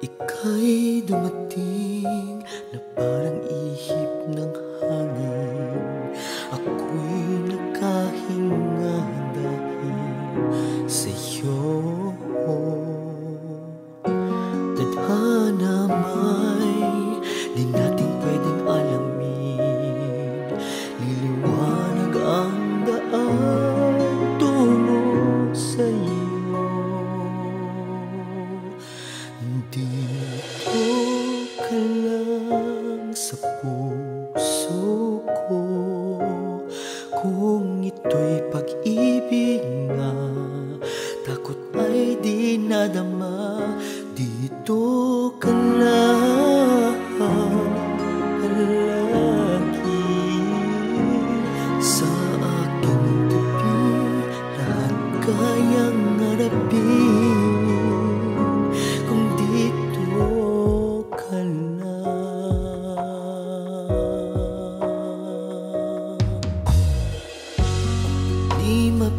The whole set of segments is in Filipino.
Ika'y dumating na parang ihip ng hangin Kung ito'y pag-ibig nga Takot ay di nadama. Dito ka lang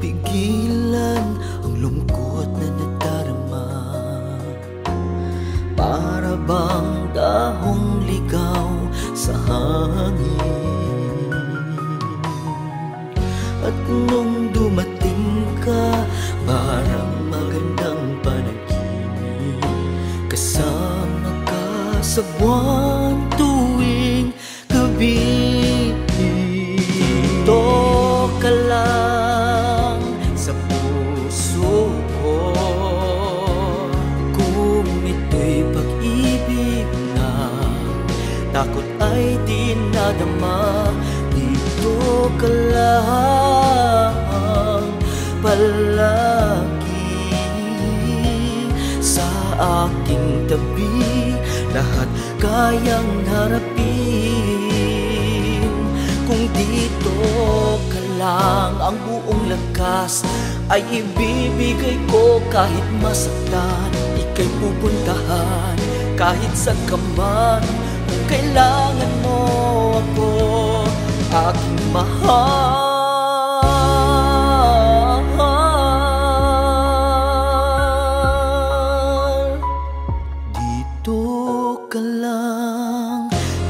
Di mapigilan ang lungkot na nadarama. Para bang dahong ligaw sa hangin. At nung dumating ka Parang magandang panaginip. Kasama ka sa buwan tuwing gabi Takot ay di nadama. Dito ka lang palagi. Sa aking tabi Lahat kayang harapin. Kung dito ka lang Ang buong lakas Ay ibibigay ko. Kahit masaktan Ika'y pupuntahan. Kahit sa kaman Kung kailangan mo ako Aking mahal.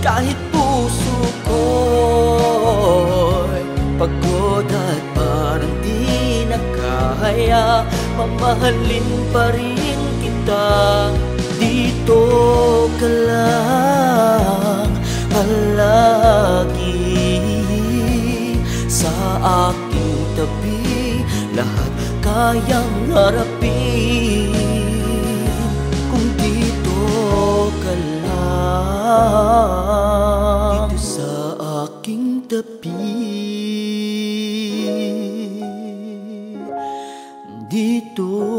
Kahit puso ko'y Pagod at parang di Mamahalin pa rin kita Dito ka lang Palagi Sa aking tabi. Lahat kayang harapin Kung dito ka lang. Dito sa aking tabi. Dito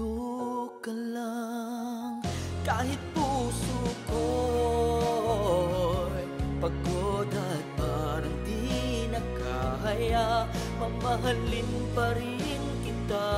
Dito ka lang kahit puso ko'y Pagod at parang di na kaya Mamahalin pa rin kita